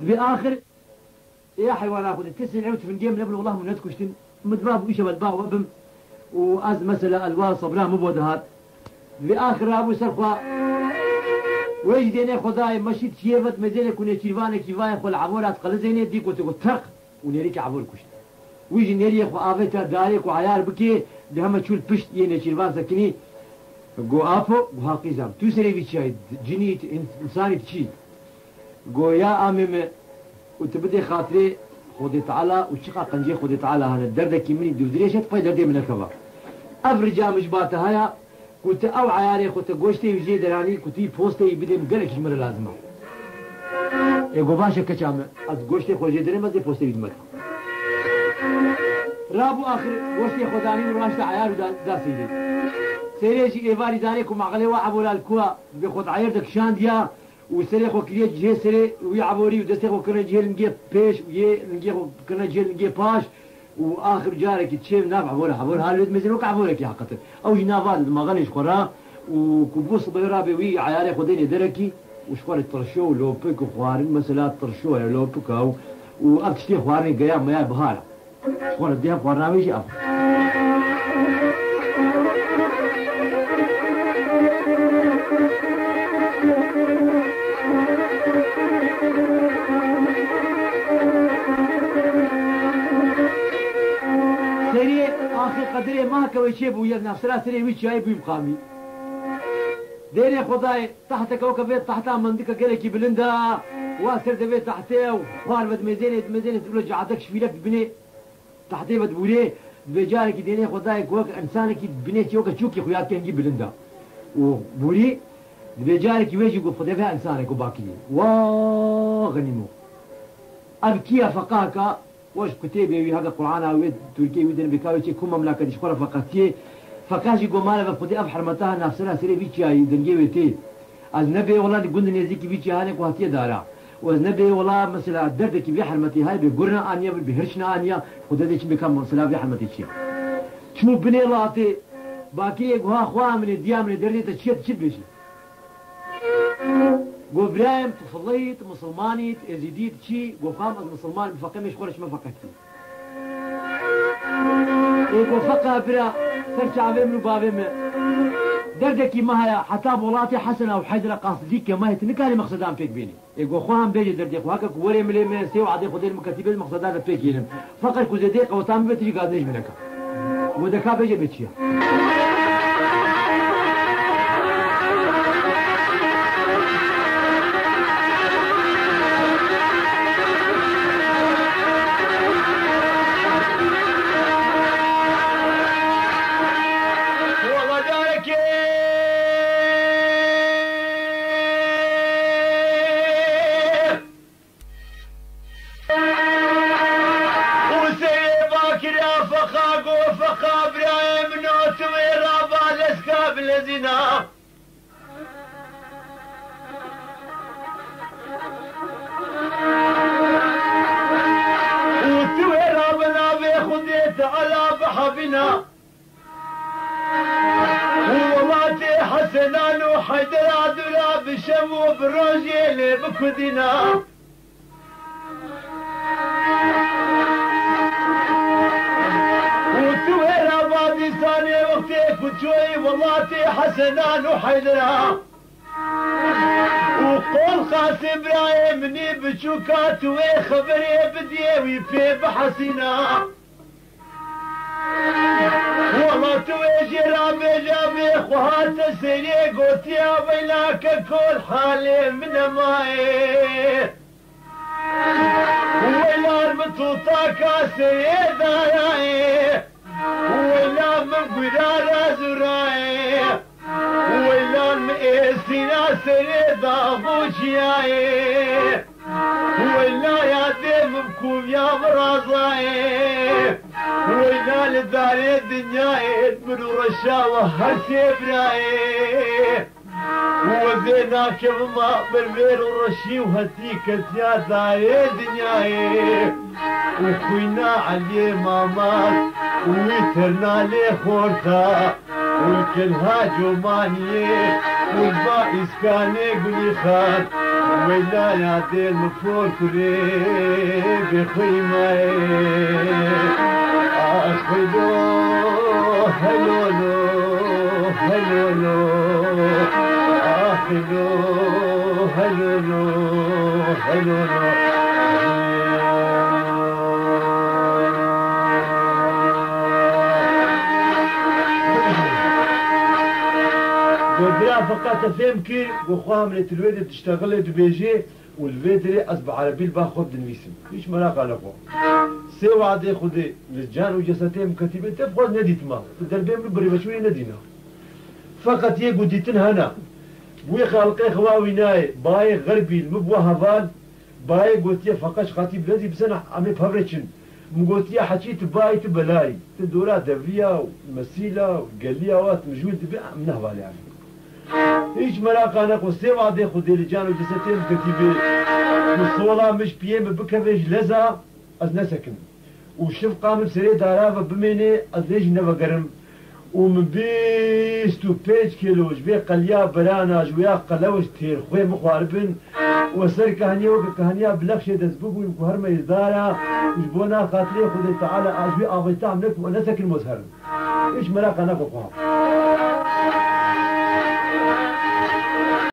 بآخر يا حيوان أخذ. تسعين عود فنجيم نبل والله من نتكشتن مدباب وإيش بدبا وبم وأز مثلا الوال صبرا مبود هاد بآخر أبو سرخوا. ويش ديني خداي مشيت شيفت مزينة كنا شيفانة كيفاية خل عبورات قلزينة ديك وتقول ترق. ونريك عبور كشت. ويجي نريك وآفتا داريك وعيار بكي. لهم تشول بشت يني شيفان سكني. جو آفو وها قيزام تو سري بيتشاي جنيت إنساني تشي جو يا أمم وتبدي خاطري خودي تعالى وشقا قنجي خودي تعالى هذا الدردة مني دوزريشت فاي دردي من الكبا أفرجا مجباتها هيا كنت أو عياري كنت قوشتي وجي دراني كنت بوستي بدي مقلك جمر لازمه. يقول باشا كشام از قوشتي خوجي دري مزي بوستي بدمت رابو آخر قوشتي خداني وراشتا عيار دا سيدي سيريجي إيفاري دانيكم عقلي وعبولا الكوا بخد عير دكشان ديا وسري خو كليه جهه سري وي عبوري ودسي خو كنا جهه لنجي بيش وي لنجي خو كنا جهه لنجي باش واخر جارك تشيف ناف عبور عبور هالود مزروك عبورك يا حقته او جنافات ما غنيش خرا وكبوس ضيرابي وي عياري خديني دركي وشخوار الطرشو لوبك وخوارن مثلا الطرشو لوبك او وابتشتي خوارن قيام ما بهاله شخوار الديها خوارنا ويجي افضل ما كوي شيء بو يلنا سراسري ويش هاي بو مقامي ديري خداي تحت كوكب تحت منطقة كي بلندا واسر دبي تحته وخار بد مزينة مزينة تقول جعتك شفيلك بني تحته بد بولي بجارك ديني خداي كوك انسانك بني تيوك تشوكي خويات كان جيب بلندا وبولي بجارك ويجي يقول خداي فيها انسانك وباكي وا واش kutebê wî hevda Qur'ana wê Tirkiye wî din bikawe çê ku memlaka ji xwe re feqetiye feqas jî gomara ve xudê ev hermetaha nafsera serê wî çiyayî dingê wê tê ez nebê wala di gund nêzîkî wî çiyanê ku hatiye dara ez nebê wala mesela derdekî wê hermetî haye bi gurna aniya bi hirşna aniya xudê de çi bikam mesela wê hermetî çiya çû binê latê bakiyê guha xwa min diya min derdê te çiya çi bêjî قو برايم طفليت مسلمانيت ازيديت شي قو فام أز مسلمان بفقمش خورش ما فقتي اي قو فقه برا من بابي من دردكي ما هي حتى بولاتي حسن أو حيدر قاصديك ما هي تنكاري مقصدان فيك بيني. اي قو خوام بيجي دردك وهكا وري ملي من سيو عدي خدير مكتبه المقصدان فيك يلم فقط كو زديق وتام بتجي قادنيش منك ودكا بيجي بتشيا بكدنا وتويرا بادي ثاني وقتك وتشوي والله حسنان وحيدرا. وقول خاص إبراهيم مني بشوكات وخبري بديوي في بحسنا والله تويجي رابي جابي خوات سيري قوتي بيناك كل حالي من المتوطاك سيدا راي ويلا من يا ديم بكوم يا مرازاي وينا لداري الدنيا من رشاوة هسي براي وزينا كما برمير ورشي وهتيك يا داري الدنيا وخوينا علي مامات ويترنا لي خورتا والكل هاجو مانيه والباقي سكاني قولي خان ويلا نادي المفور كلي آخلو هلولو هلولو آخلو هلولو هلولو وبلا فقط فهمك وخوام لتلويد تشتغل تبيجي والفيدري أصبح عربي الباخد دنويسم إيش ملاقة لكم سي وعدي خدي للجان وجساتهم كتيبة تبغى نديت ما تدربين ببري بشوي ندينا فقط يقو ديتن هنا وي خالقي خواوي ناي. باي غربي المبوى هفال. باي قلت فقط خاتي بلادي بسنة عمي بفرشن مقوتيا حكيت باي تبلاي. تدورا دفيا ومسيلة وقاليا وات مجهول من هفال يعني. هیچ مراقا نکو سه وعده خود جان و جستیم کتیبه مصولا مش بیم بکوش لزا از نسکن. و شف قام سری دارا و بمینه از لیج نوگرم. و من بیست و پیج کیلوش بی قلیا برانا جویا قلوش تیر خوی مخواربن. و سر کهانیه و کهانیه بلخش دست بگویم که هر میزدارا مش بونا خاطری خود تعالی اجوی آغیتا هم نکو نسکن مزهرم هیچ مراقا نکو خواه.